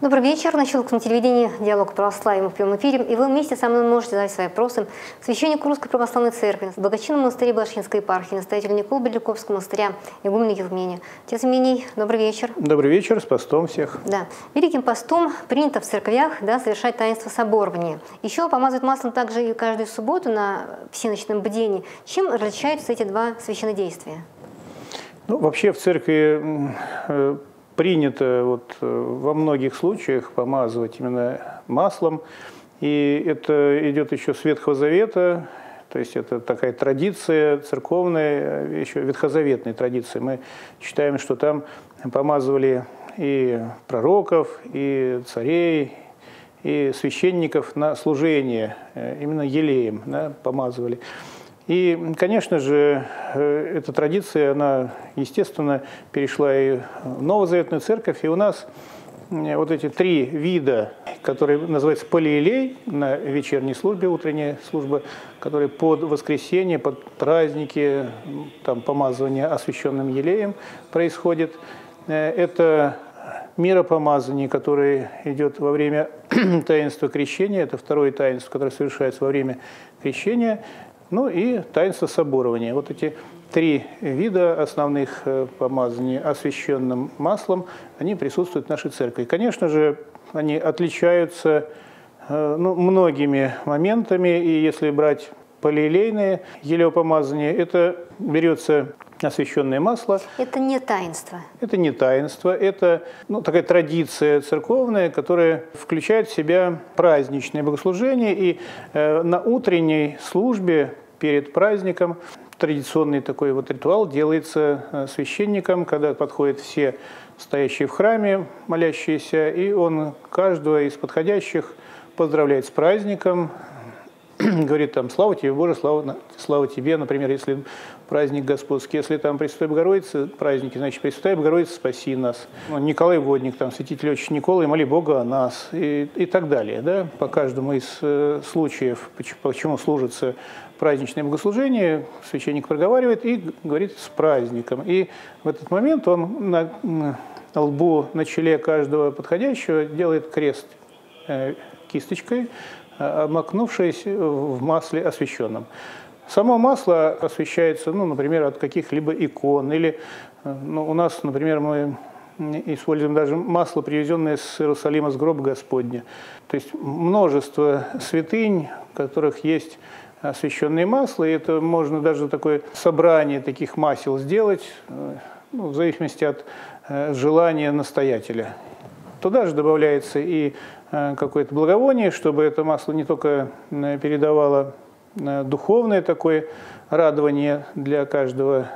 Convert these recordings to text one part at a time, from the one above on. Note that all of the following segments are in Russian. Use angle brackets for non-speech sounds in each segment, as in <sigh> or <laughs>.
Добрый вечер. Начал на телевидении «Диалог православия» в прямом эфире. И вы вместе со мной можете задать свои вопросы священнику Русской Православной Церкви, благочинному монастыре Балашинской епархии, настоятелю Николы Бедряковского монастыря, игумен Евмений. Отец Евмений, добрый вечер. Добрый вечер, с постом всех. Да. Великим постом принято в церквях да, совершать таинство соборования. Еще помазывают маслом также и каждую субботу на всеночном бдении. Чем различаются эти два священнодействия? Ну, вообще в церкви э, принято вот э, во многих случаях помазывать именно маслом. И это идет еще с Ветхого Завета, то есть это такая традиция церковная, еще ветхозаветная традиция. Мы читаем, что там помазывали и пророков, и царей, и священников на служение, э, именно елеем да, помазывали. И, конечно же, э, эта традиция, она, естественно, перешла и в Новозаветную церковь, и у нас вот эти три вида, которые называются полиэлей на вечерней службе, утренняя служба, которые под воскресенье, под праздники, там помазывание освященным елеем происходит. Э, это миропомазание, которое идет во время <clears throat> таинства крещения, это второе таинство, которое совершается во время крещения – ну и таинство соборования. Вот эти три вида основных э, помазаний освященным маслом, они присутствуют в нашей церкви. Конечно же, они отличаются э, ну, многими моментами, и если брать полиэлейные елеопомазания, это берется освященное масло. Это не таинство. Это не таинство, это ну, такая традиция церковная, которая включает в себя праздничное богослужение. И э, на утренней службе перед праздником традиционный такой вот ритуал делается э, священником, когда подходят все стоящие в храме, молящиеся, и он каждого из подходящих поздравляет с праздником, <clears throat> говорит там «Слава тебе, Боже, слава, слава тебе», например, если праздник Господский, если там Пресвятой Богородица праздники, значит, Пресвятая Богородица, спаси нас. Ну, Николай Водник, там, святитель отче Николай, моли Бога о нас и, и так далее. Да? По каждому из э, случаев, почему, служится праздничное богослужение, священник проговаривает и говорит с праздником. И в этот момент он на, на лбу, на челе каждого подходящего делает крест э, кисточкой, обмакнувшись в масле освященном. Само масло освещается, ну, например, от каких-либо икон. Или ну, у нас, например, мы используем даже масло, привезенное с Иерусалима, с гроба Господня. То есть множество святынь, в которых есть освященные масла, и это можно даже такое собрание таких масел сделать, ну, в зависимости от э, желания настоятеля. Туда же добавляется и Э, какое-то благовоние, чтобы это масло не только э, передавало э, духовное такое радование для каждого,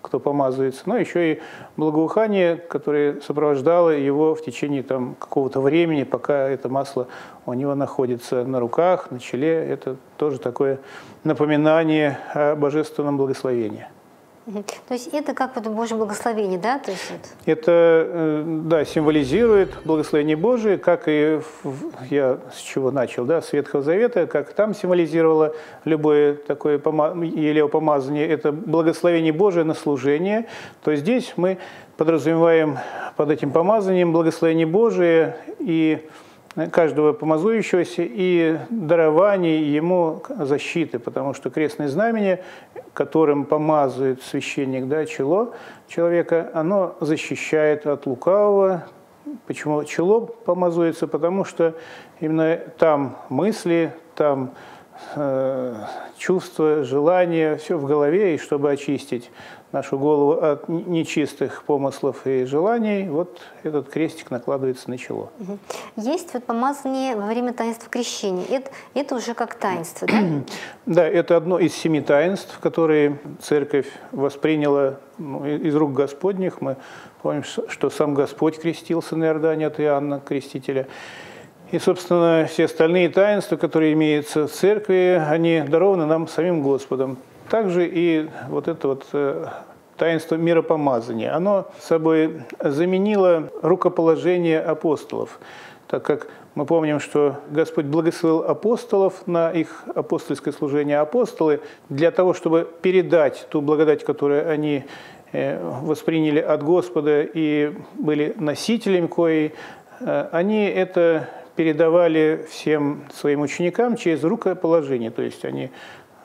кто помазывается, но еще и благоухание, которое сопровождало его в течение там, какого-то времени, пока это масло у него находится на руках, на челе. Это тоже такое напоминание о божественном благословении. То есть это как вот Божье благословение, да? То есть вот... Это, э, да, символизирует благословение Божие, как и я с чего начал, да, с Ветхого Завета, как там символизировало любое такое елеопомазание, это благословение Божие на служение, то здесь мы подразумеваем под этим помазанием благословение Божие и каждого помазующегося и дарование ему защиты, потому что крестное знамение, которым помазывает священник да, чело человека, оно защищает от лукавого. Почему чело помазуется? Потому что именно там мысли, там э, чувства, желания, все в голове, и чтобы очистить нашу голову от нечистых помыслов и желаний, вот этот крестик накладывается на чело. Есть вот помазание во время таинства крещения. Это, это уже как таинство, да? <clears throat> Да, это одно из семи таинств, которые церковь восприняла ну, из рук Господних. Мы помним, что сам Господь крестился на Иордане от Иоанна Крестителя. И, собственно, все остальные таинства, которые имеются в церкви, они дарованы нам самим Господом. Также и вот это вот э, таинство миропомазания, оно собой заменило рукоположение апостолов, так как мы помним, что Господь благословил апостолов на их апостольское служение. Апостолы для того, чтобы передать ту благодать, которую они э, восприняли от Господа и были носителями коей, э, они это передавали всем своим ученикам через рукоположение. То есть они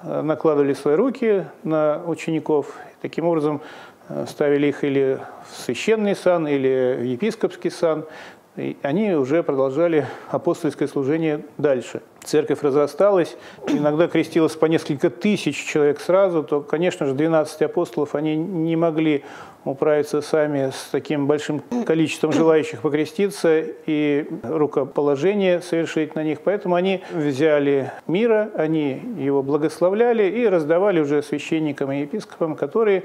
накладывали свои руки на учеников, таким образом э, ставили их или в священный сан, или в епископский сан. И они уже продолжали апостольское служение дальше. Церковь разрасталась, иногда крестилось по несколько тысяч человек сразу, то, конечно же, 12 апостолов, они не могли управиться сами с таким большим количеством желающих покреститься и рукоположение совершить на них. Поэтому они взяли мира, они его благословляли и раздавали уже священникам и епископам, которые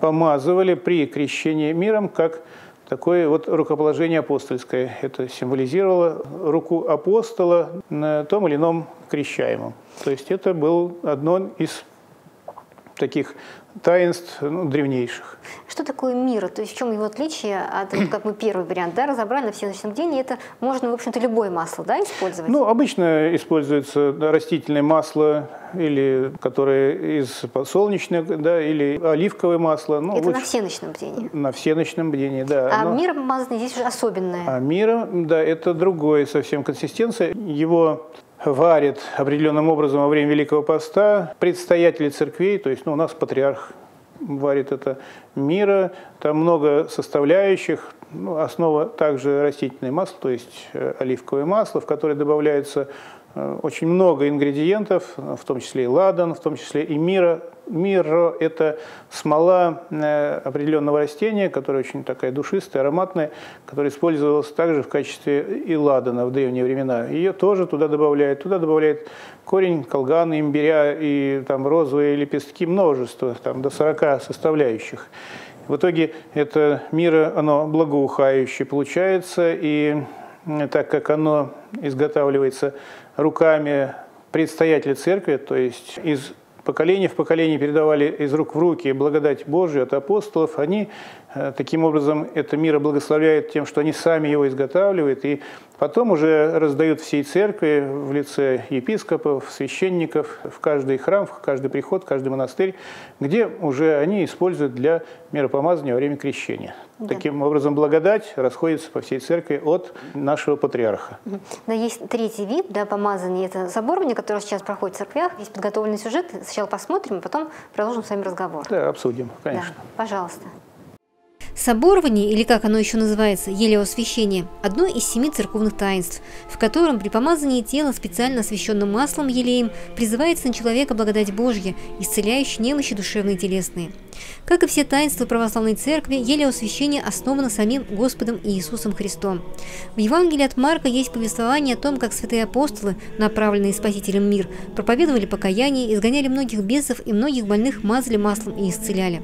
помазывали при крещении миром, как такое вот рукоположение апостольское. Это символизировало руку апостола на том или ином крещаемом. То есть это был одно из таких таинств ну, древнейших. Что такое мир? То есть в чем его отличие от, как мы первый вариант, да, разобрали на всеночном дне, это можно, в общем-то, любое масло, да, использовать? Ну, обычно используется растительное масло, или которое из подсолнечного, да, или оливковое масло. Ну, это лучше... на всеночном бдении? На всеночном бдении, да. А Но... мир помазанный здесь уже особенное? А миром, да, это другое совсем консистенция. Его варят определенным образом во время Великого Поста. Предстоятели церквей, то есть ну, у нас патриарх варит это мира, там много составляющих, ну, основа также растительное масло, то есть э, оливковое масло, в которое добавляется э, очень много ингредиентов, в том числе и ладан, в том числе и мира, Мирро – это смола э, определенного растения, которая очень такая душистая, ароматная, которая использовалась также в качестве и ладана в древние времена. Ее тоже туда добавляют. Туда добавляют корень колгана, имбиря и там розовые лепестки, множество, там до 40 составляющих. В итоге это мира, оно благоухающее получается, и так как оно изготавливается руками предстоятеля церкви, то есть из поколение в поколение передавали из рук в руки благодать Божию от апостолов, они таким образом это мира благословляют тем, что они сами его изготавливают, и потом уже раздают всей церкви в лице епископов, священников, в каждый храм, в каждый приход, в каждый монастырь, где уже они используют для миропомазания во время крещения. Да. Таким образом, благодать расходится по всей церкви от нашего патриарха. Но есть третий вид да, помазания, это соборование, которое сейчас проходит в церквях. Есть подготовленный сюжет, сначала посмотрим, а потом продолжим с вами разговор. Да, обсудим, конечно. Да, пожалуйста. Соборование, или как оно еще называется, елеосвящение, одно из семи церковных таинств, в котором при помазании тела специально освященным маслом елеем призывается на человека благодать Божья, исцеляющая немощи душевные и телесные. Как и все таинства православной церкви, елеосвящение основано самим Господом Иисусом Христом. В Евангелии от Марка есть повествование о том, как святые апостолы, направленные Спасителем мир, проповедовали покаяние, изгоняли многих бесов и многих больных мазали маслом и исцеляли.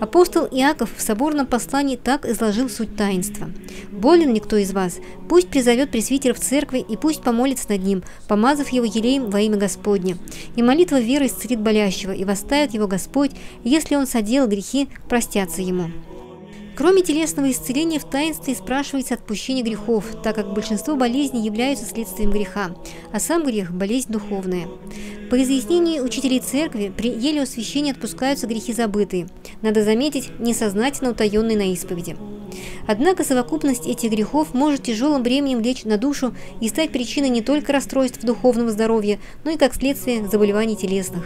Апостол Иаков в соборном послании так изложил суть таинства. «Болен никто из вас, пусть призовет пресвитера в церкви и пусть помолится над ним, помазав его елеем во имя Господне. И молитва веры исцелит болящего, и восставит его Господь, если он соделал грехи, простятся ему». Кроме телесного исцеления в таинстве спрашивается отпущение грехов, так как большинство болезней являются следствием греха, а сам грех – болезнь духовная. По изъяснению учителей церкви, при еле освящения отпускаются грехи забытые. Надо заметить, несознательно утаенные на исповеди. Однако совокупность этих грехов может тяжелым бременем лечь на душу и стать причиной не только расстройств духовного здоровья, но и как следствие заболеваний телесных.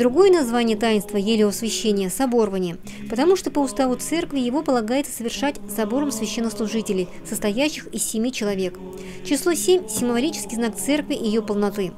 Другое название таинства елеосвящения – соборвание, потому что по уставу церкви его полагается совершать собором священнослужителей, состоящих из семи человек. Число семь – символический знак церкви и ее полноты.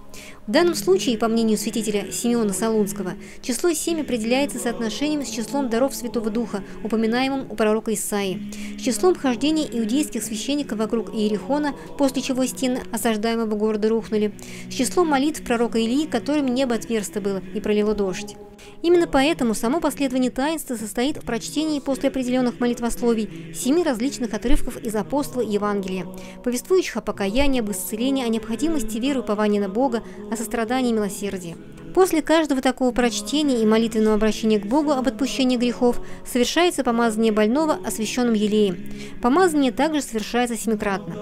В данном случае, по мнению святителя Симеона Солунского, число 7 определяется соотношением с числом даров Святого Духа, упоминаемым у пророка Исаии, с числом хождения иудейских священников вокруг Иерихона, после чего стены осаждаемого города рухнули, с числом молитв пророка Илии, которым небо отверсто было и пролило дождь. Именно поэтому само последование таинства состоит в прочтении после определенных молитвословий семи различных отрывков из апостола Евангелия, повествующих о покаянии, об исцелении, о необходимости веры упования на Бога, о сострадании и милосердии. После каждого такого прочтения и молитвенного обращения к Богу об отпущении грехов совершается помазание больного освященным елеем. Помазание также совершается семикратно.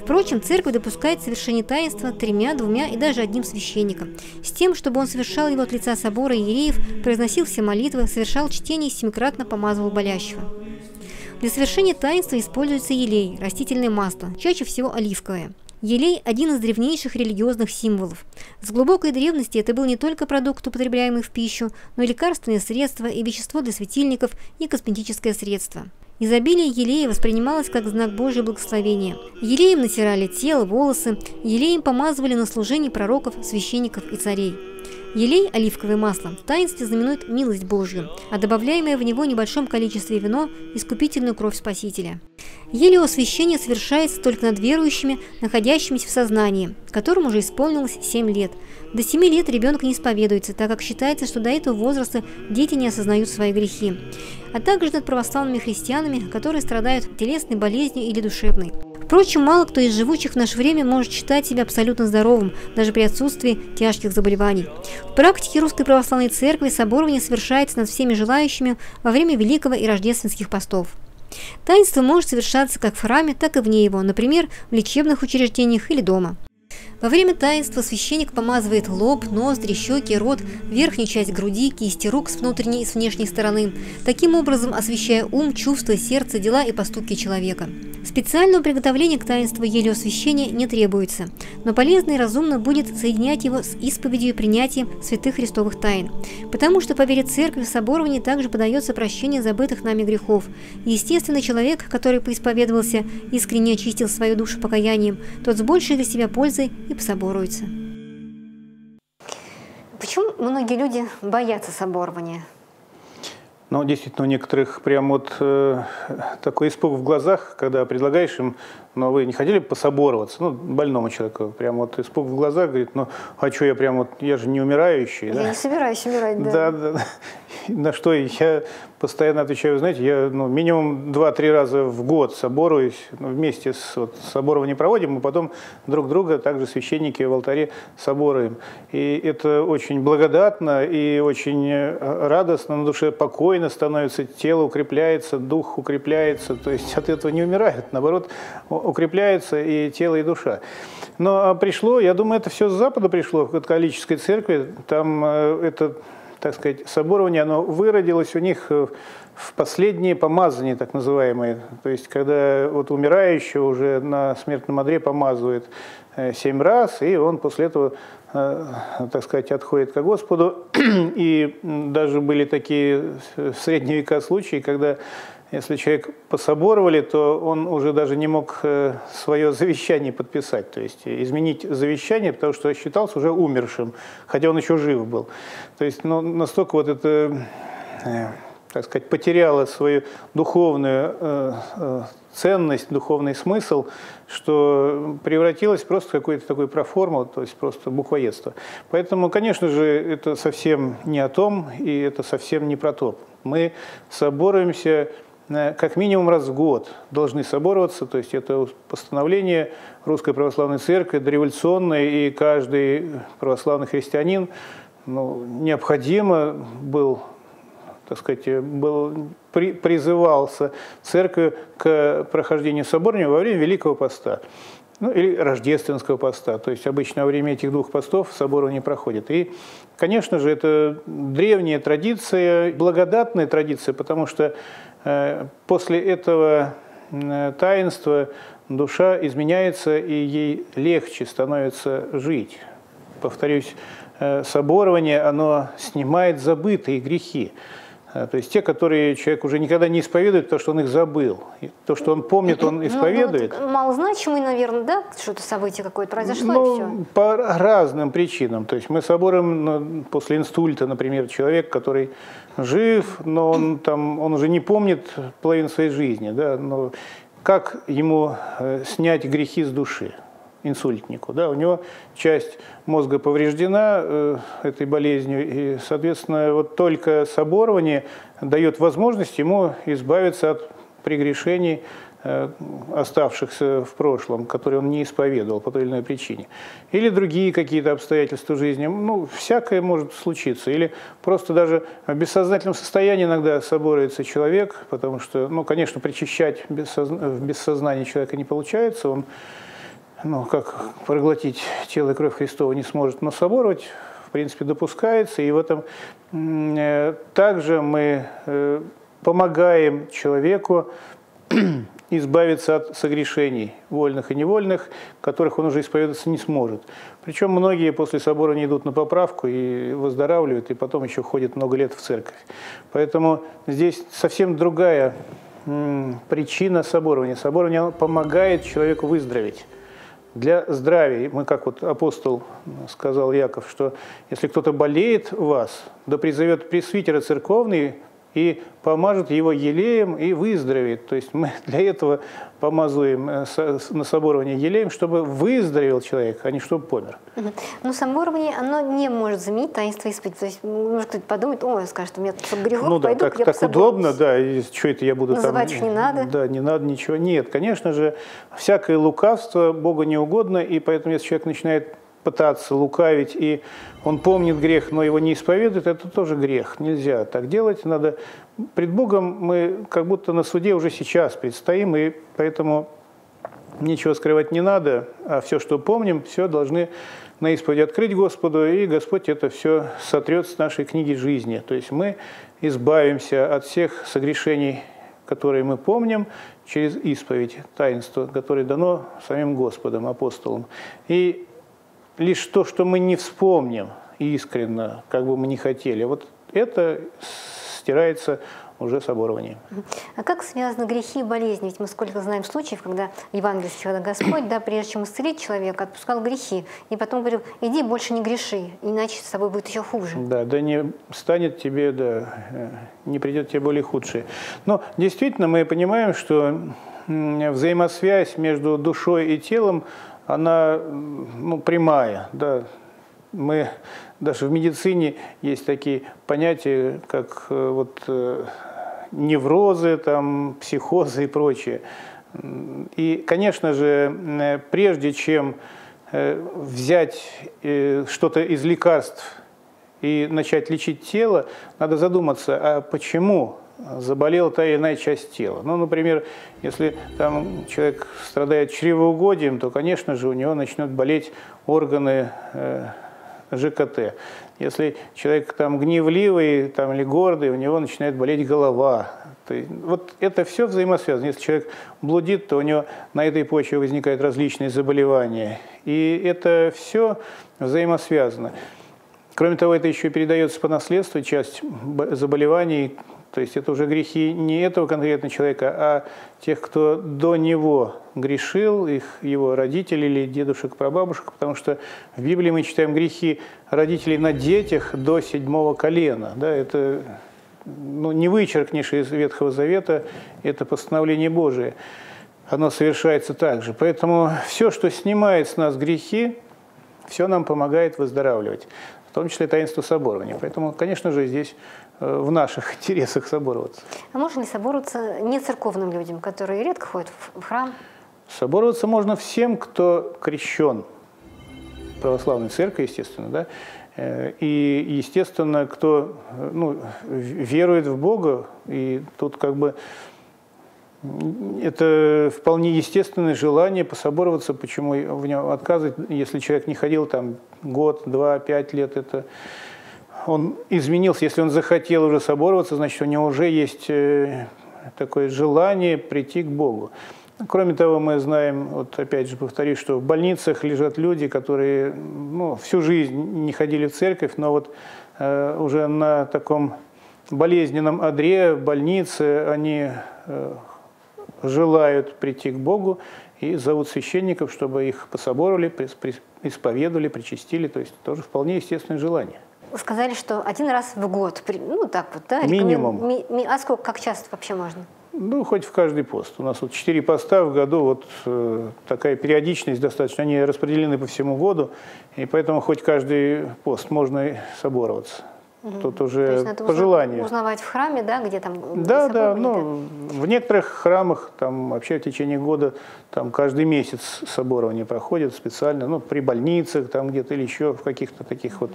Впрочем, церковь допускает совершение таинства тремя, двумя и даже одним священником, с тем, чтобы он совершал его от лица собора иереев, произносил все молитвы, совершал чтение и семикратно помазывал болящего. Для совершения таинства используется елей, растительное масло, чаще всего оливковое. Елей – один из древнейших религиозных символов. С глубокой древности это был не только продукт, употребляемый в пищу, но и лекарственное средство, и вещество для светильников, и косметическое средство. Изобилие елея воспринималось как знак Божьего благословения. Елеем натирали тело, волосы, елеем помазывали на служение пророков, священников и царей. Елей, оливковое масло, в таинстве знаменует милость Божью, а добавляемое в него в небольшом количестве вино – искупительную кровь Спасителя. Елеосвящение совершается только над верующими, находящимися в сознании, которым уже исполнилось 7 лет. До 7 лет ребенок не исповедуется, так как считается, что до этого возраста дети не осознают свои грехи, а также над православными христианами, которые страдают телесной болезнью или душевной. Впрочем, мало кто из живущих в наше время может считать себя абсолютно здоровым, даже при отсутствии тяжких заболеваний. В практике Русской Православной Церкви соборование совершается над всеми желающими во время Великого и Рождественских постов. Таинство может совершаться как в храме, так и вне его, например, в лечебных учреждениях или дома. Во время таинства священник помазывает лоб, ноздри, щеки, рот, верхнюю часть груди, кисти рук с внутренней и с внешней стороны, таким образом освещая ум, чувства, сердце, дела и поступки человека. Специального приготовления к таинству елеосвящения не требуется, но полезно и разумно будет соединять его с исповедью и принятием святых христовых тайн, потому что по вере церкви в соборовании также подается прощение забытых нами грехов. естественный человек, который поисповедовался, искренне очистил свою душу покаянием, тот с большей для себя пользой и пособоруется. Почему многие люди боятся соборования? Ну, действительно, у некоторых прям вот э, такой испуг в глазах, когда предлагаешь им, но вы не хотели пособороваться, ну, больному человеку, прям вот испуг в глазах, говорит, ну, что я прям вот, я же не умирающий. Я да? не собираюсь умирать, да. Да, да. На что я постоянно отвечаю, знаете, я ну, минимум 2-3 раза в год соборуюсь, ну, вместе с вот, собором проводим, мы потом друг друга, также священники в алтаре соборуем. И это очень благодатно и очень э, радостно, на душе покойно становится, тело укрепляется, дух укрепляется, то есть от этого не умирает, наоборот, укрепляется и тело, и душа. Но а пришло, я думаю, это все с Запада пришло, в католической церкви, там э, это так сказать, соборование, оно выродилось у них э, в последние помазания, так называемые. То есть, когда вот умирающего уже на смертном одре помазывают э, семь раз, и он после этого, так сказать, отходит к Господу. <clears throat> И даже были такие в средние века случаи, когда если человек пособоровали, то он уже даже не мог э, свое завещание подписать, то есть изменить завещание, потому что считался уже умершим, хотя он еще жив был. То есть ну, настолько вот это, э, так сказать, потеряло свою духовную э, ценность, духовный смысл, что превратилось просто в какую-то такую проформу, то есть просто буквоедство. Поэтому, конечно же, это совсем не о том, и это совсем не про то. Мы соборуемся как минимум раз в год должны собороваться, то есть это постановление Русской Православной Церкви, дореволюционное, и каждый православный христианин ну, необходимо был, так сказать, был, при, призывался церковью к прохождению соборния во время Великого Поста ну, или рождественского поста. То есть обычно во время этих двух постов соборы не проходят. И, конечно же, это древняя традиция, благодатная традиция, потому что после этого э, таинства душа изменяется, и ей легче становится жить. Повторюсь, э, соборование, оно снимает забытые грехи. Э, то есть те, которые человек уже никогда не исповедует, то, что он их забыл. И то, что он помнит, он ну, исповедует. Ну, ну, малозначимый, наверное, да? Что-то событие какое-то произошло ну, и все. По разным причинам. То есть мы собором ну, после инсульта, например, человек, который жив, но он, там, он уже не помнит половину своей жизни. Да? Но как ему э, снять грехи с души? инсультнику. Да, у него часть мозга повреждена э, этой болезнью, и, соответственно, вот только соборование дает возможность ему избавиться от прегрешений, оставшихся в прошлом, которые он не исповедовал по той или иной причине. Или другие какие-то обстоятельства жизни. Ну, всякое может случиться. Или просто даже в бессознательном состоянии иногда соборуется человек, потому что, ну, конечно, причащать в бессознании человека не получается, он ну, как проглотить тело и кровь Христова не сможет, но соборовать, в принципе, допускается. И в этом э, также мы э, помогаем человеку <clears throat> избавиться от согрешений, вольных и невольных, которых он уже исповедаться не сможет. Причем многие после собора не идут на поправку и выздоравливают, и потом еще ходят много лет в церковь. Поэтому здесь совсем другая причина соборования. Соборование помогает человеку выздороветь. Для здравия, мы как вот апостол сказал Яков, что если кто-то болеет вас, да призовет пресвитера церковный, и помажет его елеем и выздоровеет. То есть мы для этого помазываем э, на соборование елеем, чтобы выздоровел человек, а не чтобы помер. Но соборование, оно не может заменить таинство исповеди. То есть может кто-то подумает, ой, скажет, у меня тут грехов, ну, да, пойду так, я так удобно, да, и что это я буду Называть там... не надо. Да, не надо ничего. Нет, конечно же, всякое лукавство Богу не угодно, и поэтому если человек начинает пытаться лукавить, и он помнит грех, но его не исповедует, это тоже грех. Нельзя так делать. Надо пред Богом мы как будто на суде уже сейчас предстоим, и поэтому ничего скрывать не надо, а все, что помним, все должны на исповеди открыть Господу, и Господь это все сотрет с нашей книги жизни. То есть мы избавимся от всех согрешений, которые мы помним, через исповедь, таинство, которое дано самим Господом, апостолом. И лишь то, что мы не вспомним искренно, как бы мы не хотели, вот это стирается уже соборованием. А как связаны грехи и болезни? Ведь мы сколько знаем случаев, когда Евангелие когда Господь, да, прежде чем исцелить человека, отпускал грехи. И потом говорил, иди больше не греши, иначе с тобой будет еще хуже. Да, да не станет тебе, да, э, не придет тебе более худшее. Но действительно мы понимаем, что взаимосвязь между душой и телом она ну, прямая. Да. Мы даже в медицине есть такие понятия, как э, вот, э, неврозы, там, психозы и прочее. И, конечно же, прежде чем э, взять что-то из лекарств и начать лечить тело, надо задуматься, а почему заболела та или иная часть тела. Ну, например, если там человек страдает чревоугодием, то, конечно же, у него начнут болеть органы э, ЖКТ. Если человек там гневливый там, или гордый, у него начинает болеть голова. То есть, вот это все взаимосвязано. Если человек блудит, то у него на этой почве возникают различные заболевания. И это все взаимосвязано. Кроме того, это еще передается по наследству, часть заболеваний, то есть это уже грехи не этого конкретного человека, а тех, кто до него грешил, их, его родителей или дедушек, прабабушек, потому что в Библии мы читаем грехи родителей на детях до седьмого колена. Да, это ну, не вычеркнешь из Ветхого Завета, это постановление Божие. Оно совершается так же. Поэтому все, что снимает с нас грехи, все нам помогает выздоравливать, том числе таинство соборования. Поэтому, конечно же, здесь Э, в наших <laughs> интересах собороваться. А можно ли собороваться не церковным людям, которые редко ходят в храм? Собороваться можно всем, кто крещен. Православной церкви, естественно, да? Э, и, естественно, кто ну, верует в Бога, и тут как бы это вполне естественное желание пособороваться, почему в нем отказывать, если человек не ходил там год, два, пять лет, это он изменился, если он захотел уже собороваться, значит, у него уже есть э, такое желание прийти к Богу. Кроме того, мы знаем, вот опять же повторюсь, что в больницах лежат люди, которые ну, всю жизнь не ходили в церковь, но вот э, уже на таком болезненном одре в больнице они э, желают прийти к Богу и зовут священников, чтобы их пособоровали, исповедовали, причастили. То есть тоже вполне естественное желание. Сказали, что один раз в год, ну так вот, да? Минимум. Ми, ми, а сколько, как часто вообще можно? Ну, хоть в каждый пост. У нас вот четыре поста в году, вот э, такая периодичность достаточно. Они распределены по всему году, и поэтому хоть каждый пост можно собороваться. Тут уже То есть надо по желанию. узнавать в храме, да, где там Да, да, ну, в некоторых храмах там вообще в течение года там каждый месяц соборование проходит специально, ну, при больницах там где-то или еще в каких-то таких вот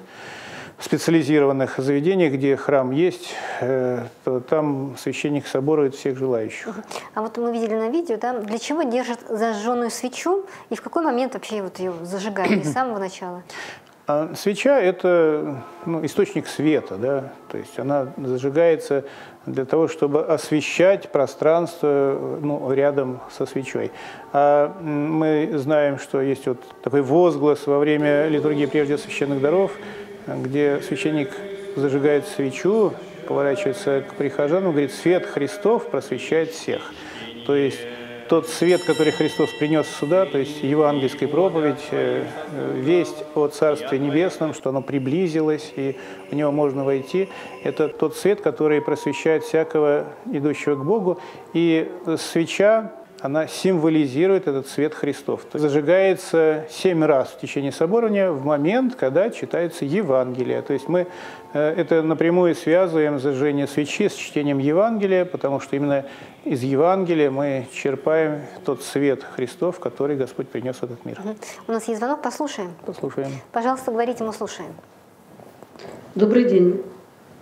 специализированных заведениях, где храм есть, э, то там священник соборует всех желающих. А вот мы видели на видео, да, для чего держат зажженную свечу и в какой момент вообще вот ее зажигают, с <clears throat> самого начала? А свеча – это ну, источник света, да, то есть она зажигается для того, чтобы освещать пространство ну, рядом со свечой. А мы знаем, что есть вот такой возглас во время литургии прежде священных даров, где священник зажигает свечу, поворачивается к прихожанам, говорит, свет Христов просвещает всех. То есть тот свет, который Христос принес сюда, то есть евангельская проповедь, э, э, весть о Царстве Небесном, что оно приблизилось и в него можно войти, это тот свет, который просвещает всякого идущего к Богу. И свеча она символизирует этот свет Христов. Зажигается семь раз в течение соборования в момент, когда читается Евангелие. То есть мы э, это напрямую связываем зажжение свечи с чтением Евангелия, потому что именно из Евангелия мы черпаем тот свет Христов, который Господь принес в этот мир. У нас есть звонок, послушаем. Послушаем. Пожалуйста, говорите, мы слушаем. Добрый день.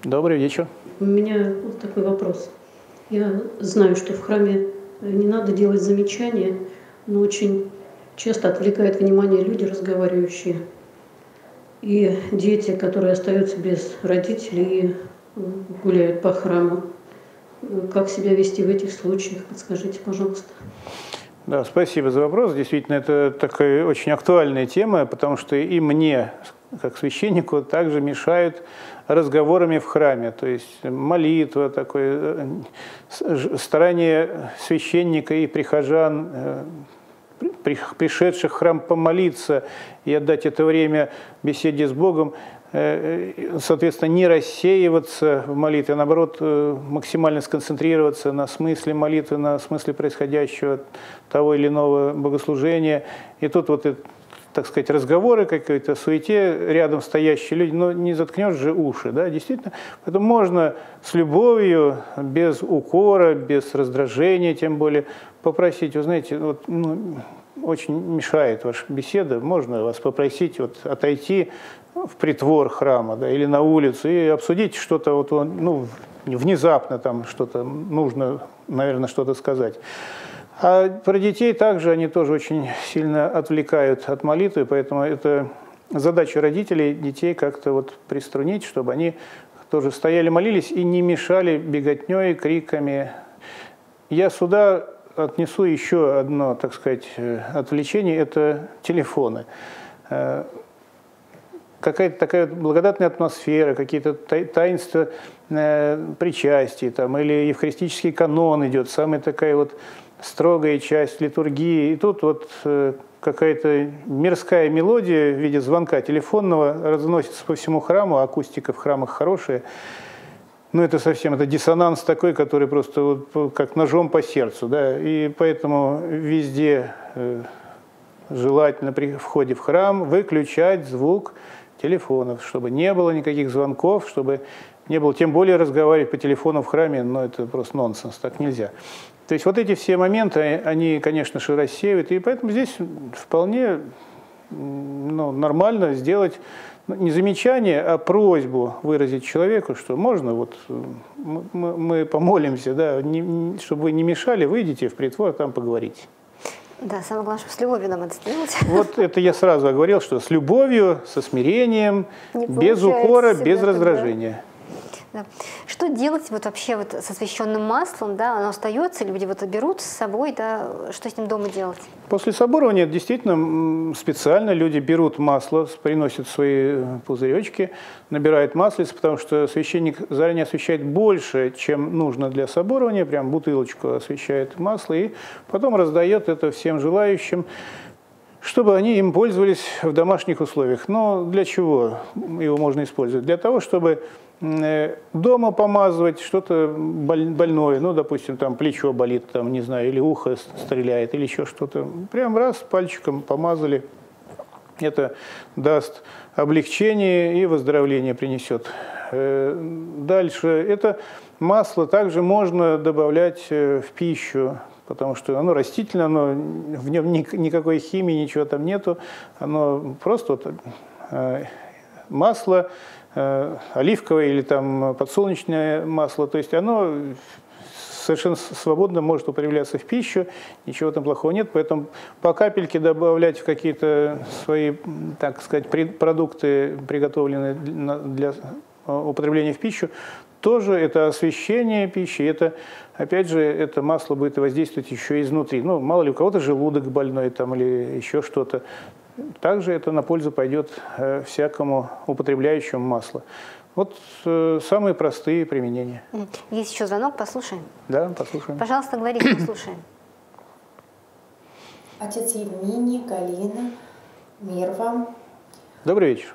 Добрый вечер. У меня вот такой вопрос. Я знаю, что в храме не надо делать замечания, но очень часто отвлекает внимание люди, разговаривающие, и дети, которые остаются без родителей и гуляют по храму. Как себя вести в этих случаях? Подскажите, пожалуйста. Да, спасибо за вопрос. Действительно, это такая очень актуальная тема, потому что и мне, как священнику, также мешают разговорами в храме, то есть молитва, такое э, старание священника и прихожан, э, пришедших в храм помолиться и отдать это время беседе с Богом, э, соответственно, не рассеиваться в молитве, а наоборот, максимально сконцентрироваться на смысле молитвы, на смысле происходящего того или иного богослужения. И тут вот так сказать, разговоры какой-то, суете, рядом стоящие люди, но не заткнешь же уши, да, действительно. Поэтому можно с любовью, без укора, без раздражения, тем более, попросить, вы знаете, вот, ну, очень мешает ваша беседа, можно вас попросить вот, отойти в притвор храма да, или на улицу и обсудить что-то, вот, ну, внезапно там что-то нужно, наверное, что-то сказать. А про детей также они тоже очень сильно отвлекают от молитвы, поэтому это задача родителей детей как-то вот приструнить, чтобы они тоже стояли, молились и не мешали беготней, криками. Я сюда отнесу еще одно, так сказать, отвлечение – это телефоны. Э, какая-то такая благодатная атмосфера, какие-то таинства э, причастий там, или евхаристический канон идет, самая такая вот строгая часть литургии. И тут вот э, какая-то мирская мелодия в виде звонка телефонного разносится по всему храму, а акустика в храмах хорошая. Ну, это совсем, это диссонанс такой, который просто вот как ножом по сердцу, да, и поэтому везде э, желательно при входе в храм выключать звук телефонов, чтобы не было никаких звонков, чтобы не было, тем более разговаривать по телефону в храме, но это просто нонсенс, так нельзя. То есть вот эти все моменты, они, конечно же, рассеивают, и поэтому здесь вполне ну, нормально сделать ну, не замечание, а просьбу выразить человеку, что можно, вот мы, мы помолимся, да, не, чтобы вы не мешали, выйдите в притвор, там поговорите. Да, самое главное, чтобы с любовью нам это сделать. <laughs> Вот это я сразу говорил, что с любовью, со смирением, не без укора, без раздражения. Да. Что делать вот вообще вот со священным маслом, да, оно остается, люди вот берут с собой, да, что с ним дома делать? После соборования действительно специально люди берут масло, приносят свои э, пузыречки, набирают маслица, потому что священник заранее освещает больше, чем нужно для соборования, прям бутылочку освещает масло и потом раздает это всем желающим чтобы они им пользовались в домашних условиях. Но для чего его можно использовать? Для того, чтобы дома помазывать что-то больное, ну, допустим, там плечо болит, там, не знаю, или ухо стреляет, или еще что-то. Прям раз пальчиком помазали. Это даст облегчение и выздоровление принесет. Э, дальше. Это масло также можно добавлять э, в пищу, потому что оно растительное, оно, в нем никакой химии, ничего там нету. Оно просто вот, масло Э, оливковое или там подсолнечное масло, то есть оно совершенно свободно может употребляться в пищу, ничего там плохого нет, поэтому по капельке добавлять в какие-то свои, так сказать, продукты, приготовленные для употребления в пищу, тоже это освещение пищи, это, опять же, это масло будет воздействовать еще изнутри. Ну, мало ли, у кого-то желудок больной там или еще что-то. Также это на пользу пойдет э, всякому употребляющему масло. Вот э, самые простые применения. Есть еще звонок, послушаем. Да, послушаем. Пожалуйста, говорите, <clears throat> послушаем. Отец Евгений, Галина, мир вам. Добрый вечер.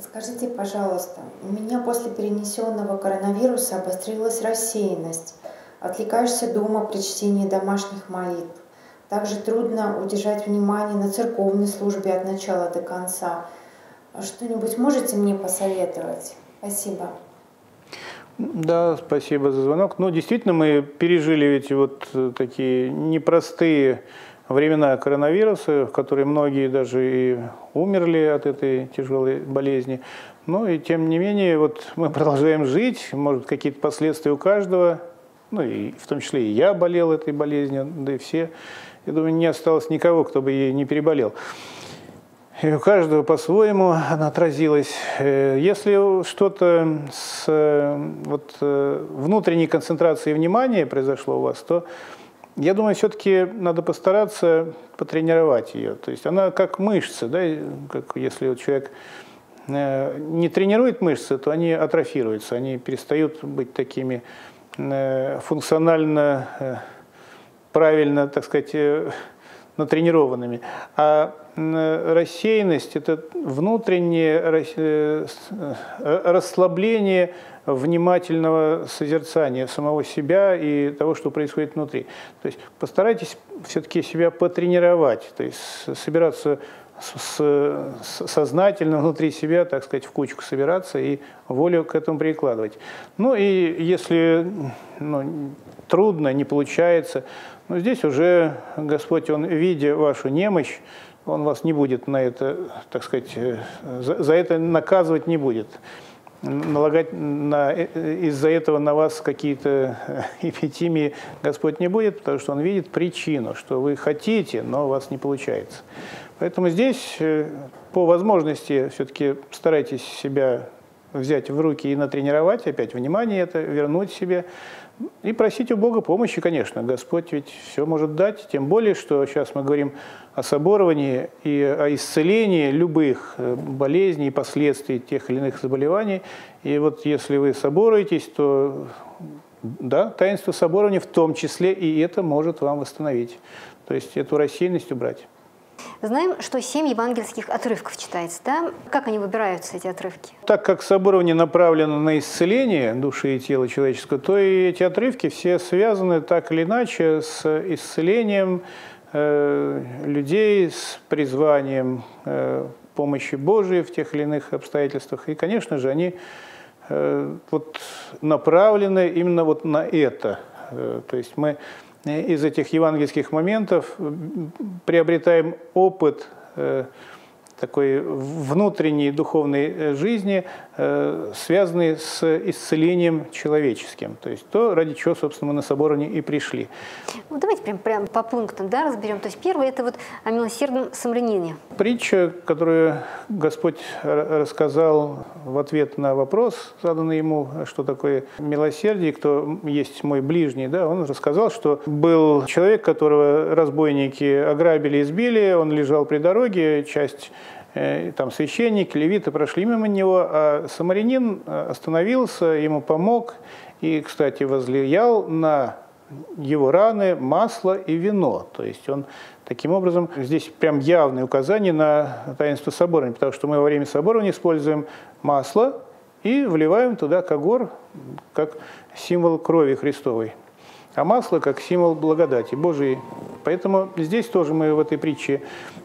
Скажите, пожалуйста, у меня после перенесенного коронавируса обострилась рассеянность. Отвлекаешься дома при чтении домашних молитв. Также трудно удержать внимание на церковной службе от начала до конца. Что-нибудь можете мне посоветовать? Спасибо. Да, спасибо за звонок. Ну, действительно, мы пережили эти вот э, такие непростые времена коронавируса, в которые многие даже и умерли от этой тяжелой болезни. Ну и тем не менее, вот мы <laughs> продолжаем жить, может, какие-то последствия у каждого, ну и в том числе и я болел этой болезнью, да и все. Я думаю, не осталось никого, кто бы ей не переболел. И у каждого по-своему она отразилась. Э, если что-то с вот, э, внутренней концентрацией внимания произошло у вас, то я думаю, все-таки надо постараться потренировать ее. То есть она как мышцы, да, как если человек э, не тренирует мышцы, то они атрофируются, они перестают быть такими э, функционально э, правильно, так сказать, натренированными. А рассеянность – это внутреннее расслабление внимательного созерцания самого себя и того, что происходит внутри. То есть постарайтесь все-таки себя потренировать, то есть собираться с, с, сознательно внутри себя, так сказать, в кучку собираться и волю к этому прикладывать. Ну и если ну, трудно, не получается, ну, здесь уже Господь, Он, видя вашу немощь, Он вас не будет на это, так сказать, э, за, за это наказывать не будет налагать на, э, из-за этого на вас какие-то э, <laughs> эпитимии Господь не будет, потому что Он видит причину, что вы хотите, но у вас не получается. Поэтому здесь э, по возможности все-таки старайтесь себя взять в руки и натренировать, опять внимание это, вернуть себе, и просить у Бога помощи, конечно. Господь ведь все может дать, тем более, что сейчас мы говорим о соборовании и о исцелении любых э, болезней и последствий тех или иных заболеваний. И вот если вы соборуетесь, то да, таинство соборования в том числе и это может вам восстановить. То есть эту рассеянность убрать. Знаем, что семь евангельских отрывков читается, да? Как они выбираются, эти отрывки? Так как соборование направлено на исцеление души и тела человеческого, то и эти отрывки все связаны так или иначе с исцелением э, людей, с призванием э, помощи Божией в тех или иных обстоятельствах. И, конечно же, они э, вот направлены именно вот на это. Э, то есть мы из этих евангельских моментов приобретаем опыт э, такой внутренней духовной э, жизни, э, связанные с исцелением человеческим. То есть то, ради чего, собственно, мы на соборе и пришли. Ну, давайте прям, прям по пунктам да, разберем. То есть первое – это вот о милосердном самарянине. Притча, которую Господь рассказал в ответ на вопрос, заданный ему, что такое милосердие, кто есть мой ближний, да, он рассказал, что был человек, которого разбойники ограбили, избили, он лежал при дороге, часть Э, там священники, левиты прошли мимо него, а самарянин э, остановился, ему помог и, кстати, возлиял на его раны масло и вино. То есть он таким образом, здесь прям явное указание на таинство соборования, потому что мы во время соборования используем масло и вливаем туда когор как символ крови Христовой, а масло как символ благодати Божией. Поэтому здесь тоже мы в этой притче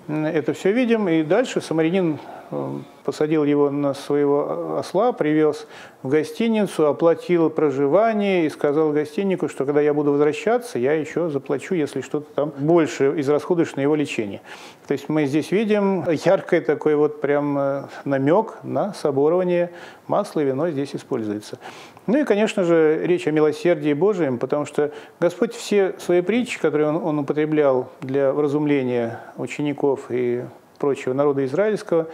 это все видим. И дальше самарянин э, посадил его на своего осла, привез в гостиницу, оплатил проживание и сказал гостинику, что когда я буду возвращаться, я еще заплачу, если что-то там больше израсходуешь на его лечение. То есть мы здесь видим яркий такой вот прям э, намек на соборование масла и вино здесь используется. Ну и, конечно же, речь о милосердии Божьем, потому что Господь все свои притчи, которые Он, он употреблял для вразумления учеников и прочего народа израильского,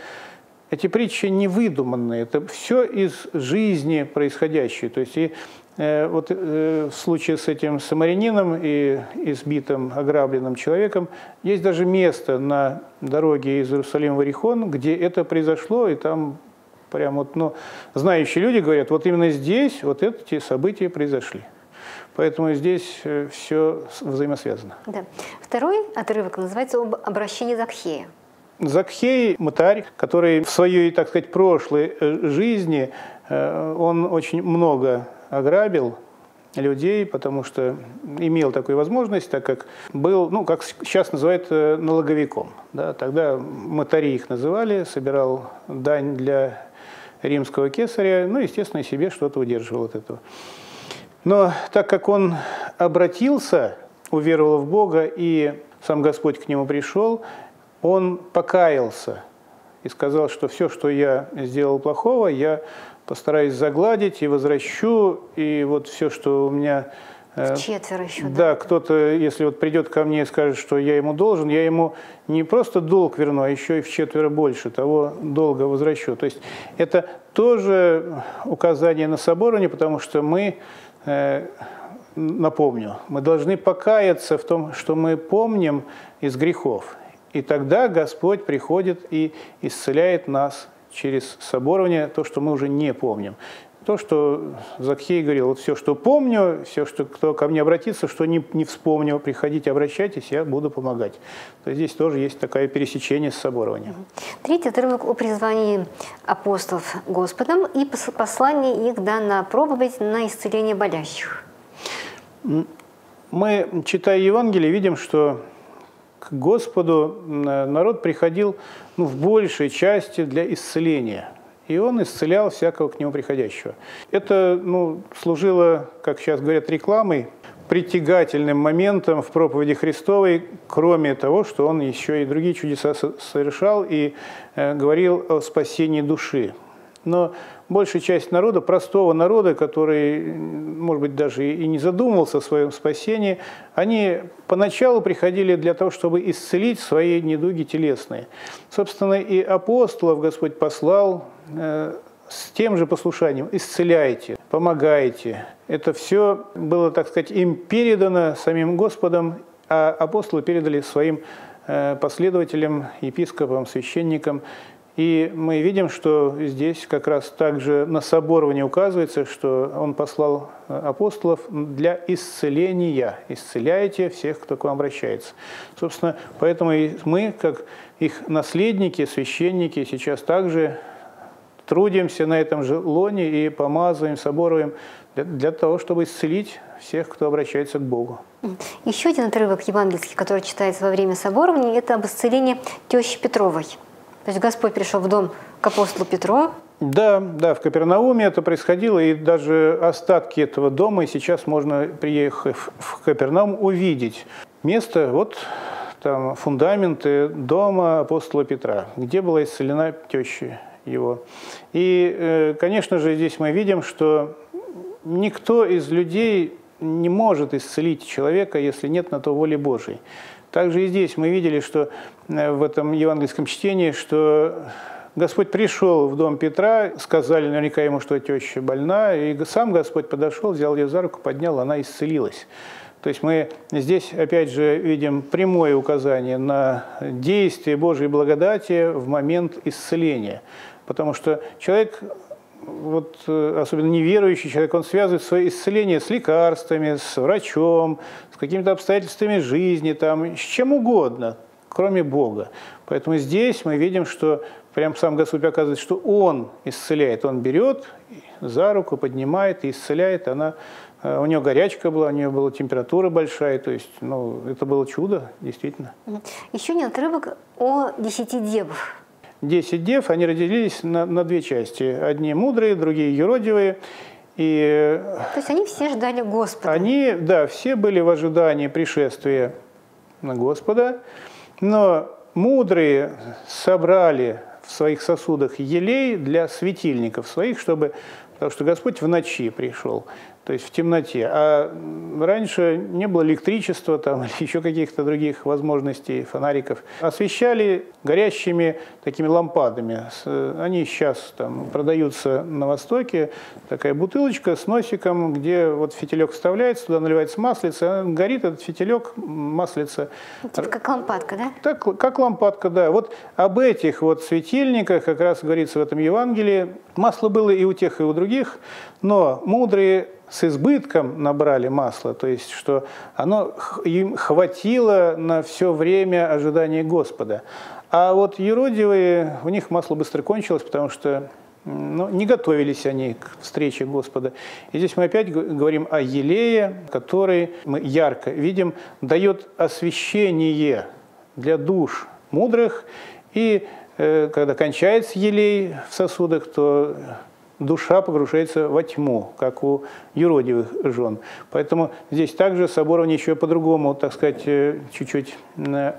эти притчи не выдуманные, это все из жизни происходящее. То есть и э, вот э, в случае с этим самарянином и избитым, ограбленным человеком есть даже место на дороге из Иерусалима в Иерихон, где это произошло, и там прям вот, ну, знающие люди говорят, вот именно здесь вот эти события произошли. Поэтому здесь э, все взаимосвязано. Да. Второй отрывок называется «Об обращении Закхея». Закхей – мытарь, который в своей, так сказать, прошлой э, жизни, э, он очень много ограбил людей, потому что имел такую возможность, так как был, ну, как сейчас называют, налоговиком. Да, тогда мытари их называли, собирал дань для римского кесаря, ну, естественно, себе что-то удерживал от этого. Но так как он обратился, уверовал в Бога, и сам Господь к нему пришел, он покаялся и сказал, что все, что я сделал плохого, я постараюсь загладить и возвращу, и вот все, что у меня... Э, в четверо еще, да? Да, кто-то, если вот придет ко мне и скажет, что я ему должен, я ему не просто долг верну, а еще и в четверо больше того долга возвращу. То есть это тоже указание на соборование, потому что мы, напомню, мы должны покаяться в том, что мы помним из грехов. И тогда Господь приходит и исцеляет нас через соборование, то, что мы уже не помним. То, что Закхей говорил, вот все, что помню, все, что кто ко мне обратится, что не, не вспомню, приходите, обращайтесь, я буду помогать. То есть здесь тоже есть такое пересечение с соборованием. Третий отрывок о призвании апостолов Господом и послании их да, на проповедь на исцеление болящих. Мы, читая Евангелие, видим, что к Господу народ приходил ну, в большей части для исцеления. И он исцелял всякого к нему приходящего. Это ну, служило, как сейчас говорят, рекламой, притягательным моментом в проповеди Христовой, кроме того, что он еще и другие чудеса совершал и э, говорил о спасении души. Но большая часть народа, простого народа, который, может быть, даже и не задумывался о своем спасении, они поначалу приходили для того, чтобы исцелить свои недуги телесные. Собственно, и апостолов Господь послал с тем же послушанием «исцеляйте», «помогайте». Это все было, так сказать, им передано самим Господом, а апостолы передали своим э, последователям, епископам, священникам, и мы видим, что здесь как раз также на соборование указывается, что он послал э, апостолов для исцеления. Исцеляйте всех, кто к вам обращается. Собственно, поэтому и мы, как их наследники, священники, сейчас также трудимся на этом же лоне и помазываем, соборуем для, для того, чтобы исцелить всех, кто обращается к Богу. Еще один отрывок евангельский, который читается во время соборования, это об исцелении тещи Петровой. То есть Господь пришел в дом к апостолу Петру. Да, да, в Капернауме это происходило, и даже остатки этого дома, и сейчас можно, приехав в Капернаум, увидеть место, вот там фундаменты дома апостола Петра, где была исцелена теща его. И, э, конечно же, здесь мы видим, что никто из людей не может исцелить человека, если нет на то воли Божией. Также и здесь мы видели, что э, в этом евангельском чтении, что Господь пришел в дом Петра, сказали наверняка ему, что теща больна, и сам Господь подошел, взял ее за руку, поднял, она исцелилась. То есть мы здесь опять же видим прямое указание на действие Божьей благодати в момент исцеления. Потому что человек вот, э, особенно неверующий человек, он связывает свое исцеление с лекарствами, с врачом, с какими-то обстоятельствами жизни, там, с чем угодно. кроме Бога. Поэтому здесь мы видим, что прям сам Господь показывает, что Он исцеляет. Он берет за руку, поднимает и исцеляет. Она, у нее горячка была, у нее была температура большая. То есть ну, это было чудо, действительно. Еще не отрывок о десяти девах. Десять дев, они разделились на, на две части. Одни мудрые, другие юродивые. И То есть они все ждали Господа. Они, да, все были в ожидании пришествия Господа, но мудрые собрали в своих сосудах елей для светильников своих, чтобы, потому что Господь в ночи пришел то есть в темноте. А раньше не было электричества там, <laughs> или еще каких-то других возможностей, фонариков. Освещали горящими такими лампадами. Они сейчас там продаются на Востоке. Такая бутылочка с носиком, где вот фитилек вставляется, туда наливается маслица, горит этот фитилек, маслица. Типа как лампадка, да? Так, как лампадка, да. Вот об этих вот светильниках как раз говорится в этом Евангелии. Масло было и у тех, и у других, но мудрые с избытком набрали масло, то есть что оно им хватило на все время ожидания Господа. А вот еродивые, у них масло быстро кончилось, потому что ну, не готовились они к встрече Господа. И здесь мы опять говорим о елее, который мы ярко видим, дает освещение для душ мудрых. И э, когда кончается елей в сосудах, то душа погружается во тьму, как у юродивых жен. Поэтому здесь также соборование еще по-другому, так сказать, э, чуть-чуть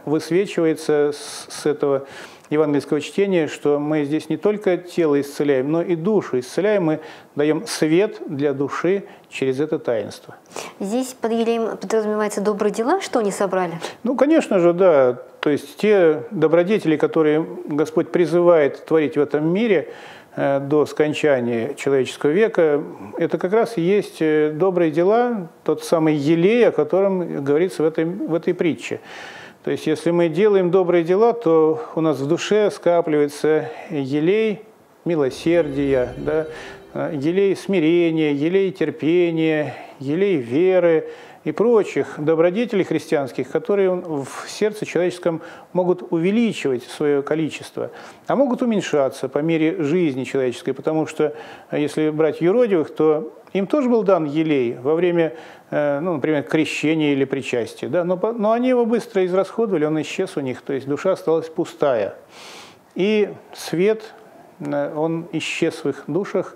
высвечивается с этого евангельского чтения, что мы здесь не только тело исцеляем, но и душу исцеляем, мы даем свет для души через это таинство. Здесь под елеем подразумевается добрые дела, что они собрали? Ну, конечно же, да. То есть те добродетели, которые Господь призывает творить в этом мире – до скончания человеческого века, это как раз и есть э, добрые дела, тот самый елей, о котором говорится в этой, в этой притче. То есть, если мы делаем добрые дела, то у нас в душе скапливается елей милосердия, да, э, елей смирения, елей терпения, елей веры, и прочих добродетелей христианских, которые в сердце человеческом могут увеличивать свое количество, а могут уменьшаться по мере жизни человеческой, потому что если брать юродивых, то им тоже был дан елей во время, э, ну, например, крещения или причастия, да? но, но они его быстро израсходовали, он исчез у них, то есть душа осталась пустая. И свет, э, он исчез в их душах,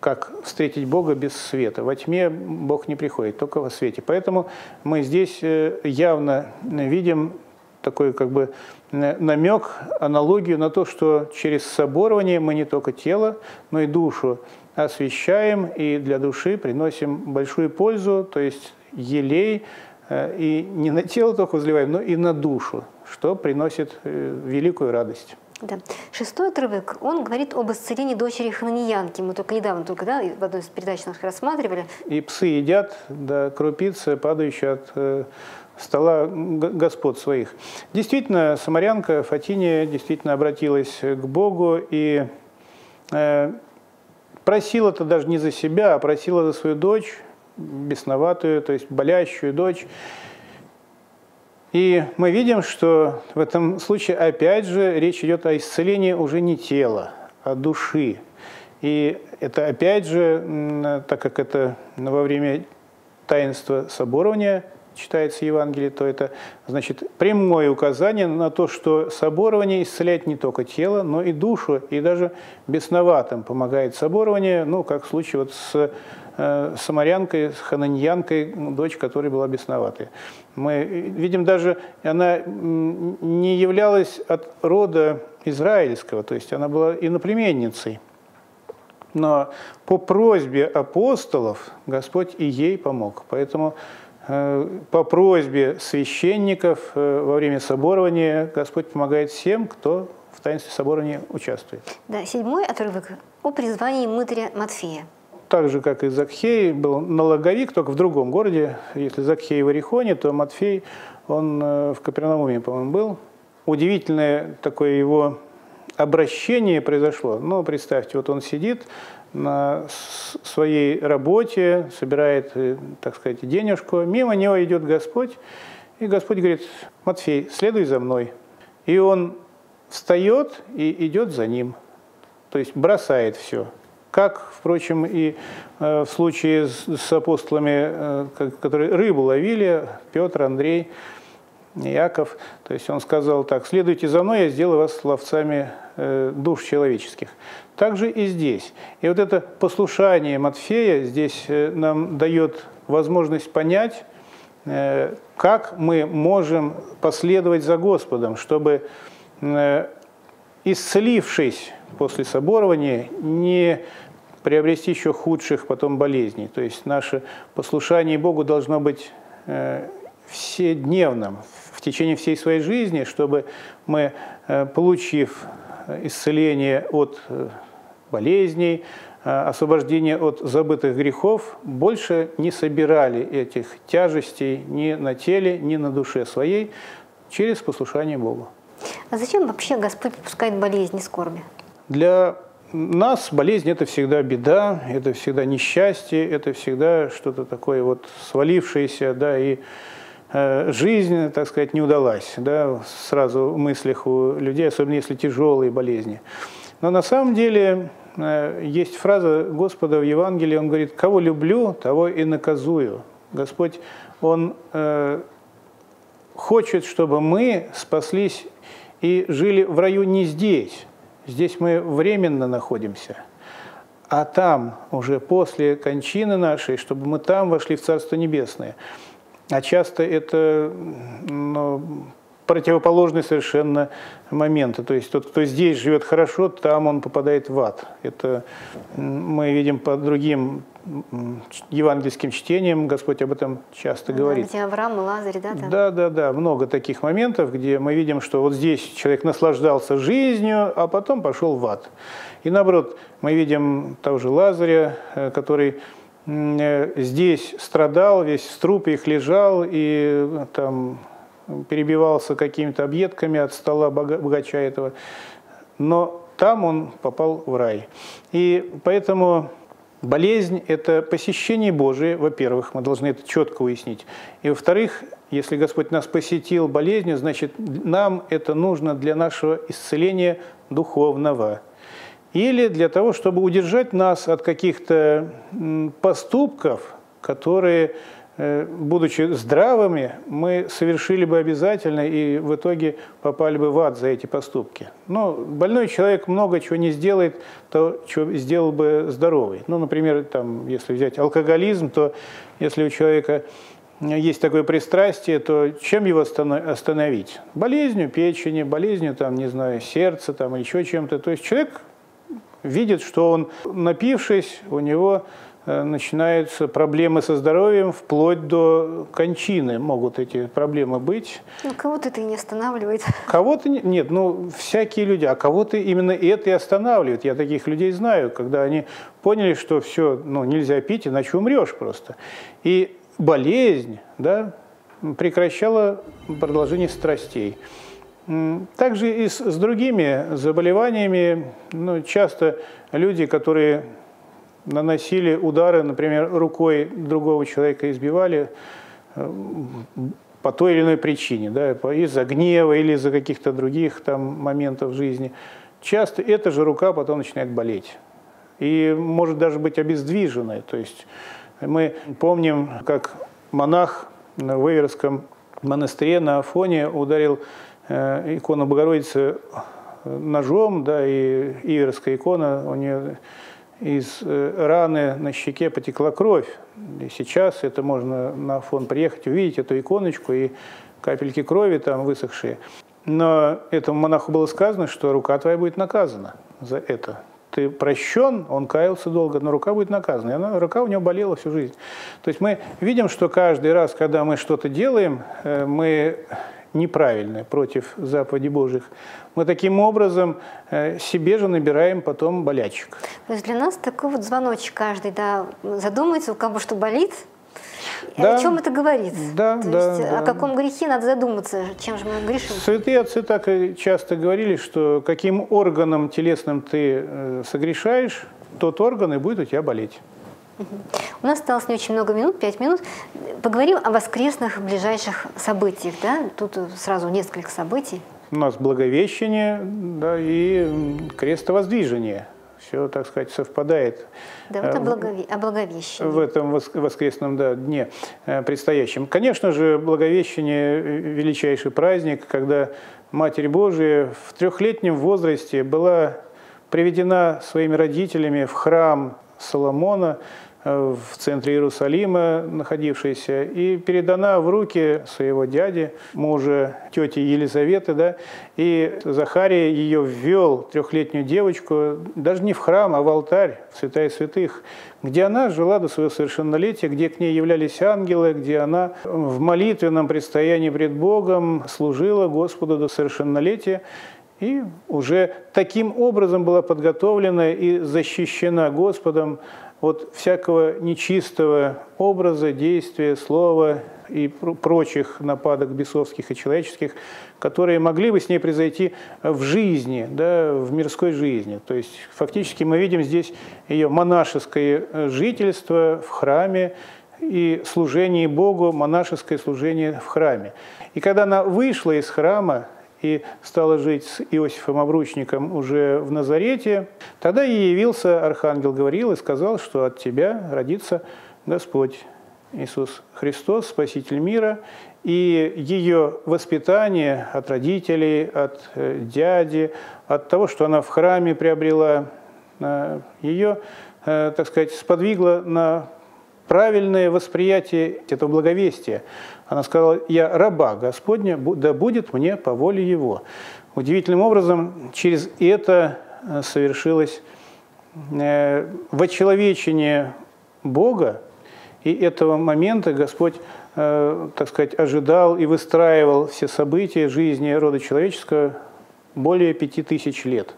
как встретить Бога без света. Во тьме Бог не приходит, только во свете. Поэтому мы здесь э, явно видим такой как бы намек, аналогию на то, что через соборование мы не только тело, но и душу освещаем и для души приносим большую пользу, то есть елей, э, и не на тело только возливаем, но и на душу, что приносит э, великую радость. Да. Шестой отрывок, он говорит об исцелении дочери Хананьянки. Мы только недавно только, да, в одной из передач наших рассматривали. И псы едят, да, крупицы, падающие от э, стола господ своих. Действительно, самарянка Фатиния действительно обратилась к Богу и э, просила-то даже не за себя, а просила за свою дочь, бесноватую, то есть болящую дочь. И мы видим, что в этом случае опять же речь идет о исцелении уже не тела, а души. И это опять же, так как это во время таинства соборования читается Евангелие, то это значит прямое указание на то, что соборование исцеляет не только тело, но и душу, и даже бесноватым помогает соборование, ну, как в случае вот с э, самарянкой, с хананьянкой, дочь которой была бесноватой. Мы видим даже, она не являлась от рода израильского, то есть она была иноплеменницей. Но по просьбе апостолов Господь и ей помог. Поэтому Э, по просьбе священников э, во время соборования Господь помогает всем, кто в таинстве соборования участвует. Да, седьмой отрывок о призвании мытаря Матфея. Так же, как и Закхей, был налоговик, только в другом городе. Если Закхей в Орехоне, то Матфей, он э, в Капернауме, по-моему, был. Удивительное такое его обращение произошло. Ну, представьте, вот он сидит, на своей работе, собирает, э, так сказать, денежку. Мимо него идет Господь И Господь говорит, Матфей, следуй за мной. И он встает и идет за ним. То есть бросает все. Как, впрочем, и э, в случае с, апостолами, э, которые рыбу ловили, Петр, Андрей, Яков. То есть он сказал так, следуйте за мной, я сделаю вас ловцами э, душ человеческих. Также и здесь. И вот это послушание Матфея здесь нам дает возможность понять, как мы можем последовать за Господом, чтобы, исцелившись после соборования, не приобрести еще худших потом болезней. То есть наше послушание Богу должно быть вседневным, в течение всей своей жизни, чтобы мы, получив исцеление от болезней, освобождение от забытых грехов, больше не собирали этих тяжестей ни на теле, ни на душе своей через послушание Богу. А зачем вообще Господь пускает болезни, скорби? Для нас болезнь – это всегда беда, это всегда несчастье, это всегда что-то такое вот свалившееся, да, и э, жизнь, так сказать, не удалась, да, сразу в мыслях у людей, особенно если тяжелые болезни. Но на самом деле Э, есть фраза Господа в Евангелии, он говорит, кого люблю, того и наказую. Господь, Он э, хочет, чтобы мы спаслись и жили в раю не здесь. Здесь мы временно находимся, а там, уже после кончины нашей, чтобы мы там вошли в Царство Небесное. А часто это ну, противоположные совершенно моменты. То есть тот, кто здесь живет хорошо, там он попадает в ад. Это мы видим по другим евангельским чтениям, Господь об этом часто да, говорит. Где Авраам и Лазарь, да? Там? Да, да, да, много таких моментов, где мы видим, что вот здесь человек наслаждался жизнью, а потом пошел в ад. И наоборот, мы видим того же Лазаря, э, который э, здесь страдал, весь в трупе их лежал, и э, там перебивался какими-то объедками от стола богача этого, но там он попал в рай. И поэтому болезнь – это посещение Божие, во-первых, мы должны это четко уяснить. И во-вторых, если Господь нас посетил болезнью, значит, нам это нужно для нашего исцеления духовного. Или для того, чтобы удержать нас от каких-то поступков, которые будучи здравыми, мы совершили бы обязательно и в итоге попали бы в ад за эти поступки. Но больной человек много чего не сделает, то, что сделал бы здоровый. Ну, например, там, если взять алкоголизм, то если у человека есть такое пристрастие, то чем его остановить? Болезнью печени, болезнью, там, не знаю, сердца там, или еще чем-то. То есть человек видит, что он, напившись, у него Э, начинаются проблемы со здоровьем, вплоть до кончины могут эти проблемы быть. Ну, кого-то это и не останавливает. <laughs> Кого-то нет, ну, всякие люди, а кого-то именно это и останавливает. Я таких людей знаю, когда они поняли, что все, ну, нельзя пить, иначе умрешь просто. И болезнь, да, прекращала продолжение страстей. Также и с, с другими заболеваниями, ну, часто люди, которые наносили удары, например, рукой другого человека избивали э, по той или иной причине, да, из-за гнева или из-за каких-то других там моментов жизни. Часто эта же рука потом начинает болеть. И может даже быть обездвиженная. То есть мы помним, как монах в Иверском монастыре на Афоне ударил э, икону Богородицы ножом, да, и Иверская икона у нее из э, раны на щеке потекла кровь. И сейчас это можно на фон приехать, увидеть эту иконочку и капельки крови там высохшие. Но этому монаху было сказано, что рука твоя будет наказана за это. Ты прощен, он каялся долго, но рука будет наказана. И она, рука у него болела всю жизнь. То есть мы видим, что каждый раз, когда мы что-то делаем, э, мы неправильное против заповедей Божьих, мы таким образом э, себе же набираем потом болячек. То есть для нас такой вот звоночек каждый, да, задумается, у кого что болит, да, о чем это говорит? Да, То да, есть да. о каком грехе надо задуматься, чем же мы грешим? Святые отцы так и часто говорили, что каким органом телесным ты э, согрешаешь, тот орган и будет у тебя болеть. У нас осталось не очень много минут, пять минут. Поговорим о воскресных ближайших событиях. Да? Тут сразу несколько событий. У нас Благовещение да, и крестовоздвижение. Все, так сказать, совпадает. Да, вот о, благове... о Благовещении. В этом воскресном да, дне э, предстоящем. Конечно же, Благовещение – величайший праздник, когда Матерь Божия в трехлетнем возрасте была приведена своими родителями в храм Соломона – Э, в центре Иерусалима находившаяся, и передана в руки своего дяди, мужа тети Елизаветы, да, и Захария ее ввел, трехлетнюю девочку, даже не в храм, а в алтарь, в святая святых, где она жила до своего совершеннолетия, где к ней являлись ангелы, где она в молитвенном предстоянии пред Богом служила Господу до совершеннолетия, и уже таким образом была подготовлена и защищена Господом от всякого нечистого образа, действия, слова и прочих нападок бесовских и человеческих, которые могли бы с ней произойти в жизни, да, в мирской жизни. То есть фактически мы видим здесь ее монашеское жительство в храме и служение Богу, монашеское служение в храме. И когда она вышла из храма, и стала жить с Иосифом Обручником уже в Назарете, тогда ей явился архангел Гавриил и сказал, что от тебя родится Господь Иисус Христос, Спаситель мира, и ее воспитание от родителей, от э, дяди, от того, что она в храме приобрела, э, ее, э, так сказать, сподвигло на правильное восприятие этого благовестия. Она сказала, я раба Господня, да будет мне по воле Его. Удивительным образом через это э, совершилось э, вочеловечение Бога, и этого момента Господь, э, так сказать, ожидал и выстраивал все события жизни рода человеческого более пяти тысяч лет –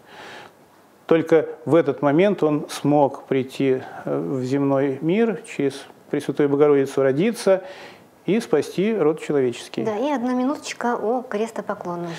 только в этот момент он смог прийти э, в земной мир, через Пресвятую Богородицу родиться и спасти род человеческий. Да, и одна минуточка о крестопоклонной.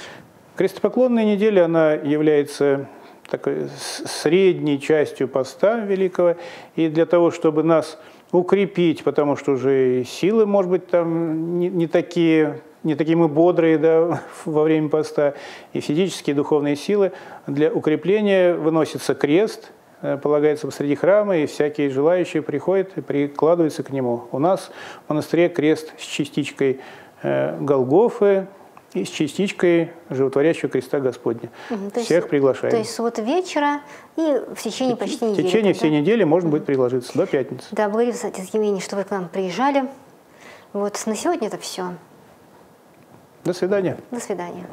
Крестопоклонная неделя, она является такой средней частью поста великого, и для того, чтобы нас укрепить, потому что уже силы, может быть, там не, не такие не такие мы бодрые да, <laughs> во время поста, и физические, и духовные силы. Для укрепления выносится крест, э, полагается посреди храма, и всякие желающие приходят и прикладываются к нему. У нас в монастыре крест с частичкой э, Голгофы, и с частичкой животворящего креста Господня. Угу, Всех есть, приглашаем. То есть вот вечера и в течение почти недели. В течение всей недели можно угу. будет приложиться до пятницы. Да, благодарю, отец Евгений, что вы к нам приезжали. Вот на сегодня это все. До свидания. До свидания.